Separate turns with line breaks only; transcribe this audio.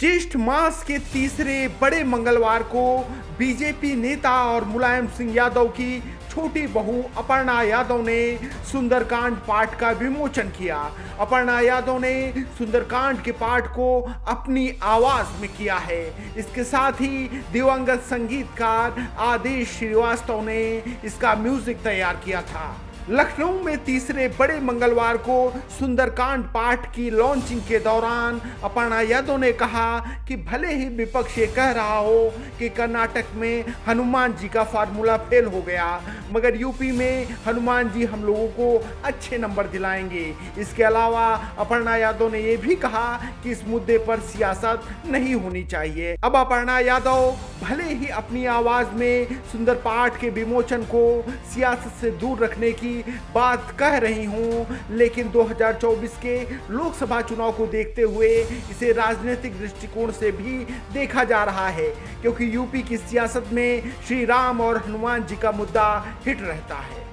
ज्येष्ठ मास के तीसरे बड़े मंगलवार को बीजेपी नेता और मुलायम सिंह यादव की छोटी बहू अपर्णा यादव ने सुंदरकांड पाठ का विमोचन किया। अपर्णा यादव ने सुंदरकांड के पाठ को अपनी आवाज़ में किया है। इसके साथ ही दिवंगत संगीतकार आदेश श्रीवास्तव ने इसका म्यूज़िक तैयार किया था। लखनऊ में तीसरे बड़े मंगलवार को सुंदरकांड पाठ की लॉन्चिंग के दौरान अपर्णा यादव ने कहा कि भले ही विपक्ष ये कह रहा हो कि कर्नाटक में हनुमान जी का फार्मूला फेल हो गया, मगर यूपी में हनुमान जी हम लोगों को अच्छे नंबर दिलाएँगे। इसके अलावा अपर्णा यादव ने यह भी कहा कि इस मुद्दे पर सियासत नहीं होनी चाहिए। अब अपर्णा यादव भले ही अपनी आवाज़ में सुंदर पाठ के विमोचन को सियासत से दूर रखने की बात कह रही हूँ, लेकिन 2024 के लोकसभा चुनाव को देखते हुए इसे राजनीतिक दृष्टिकोण से भी देखा जा रहा है, क्योंकि यूपी की सियासत में श्री राम और हनुमान जी का मुद्दा हिट रहता है।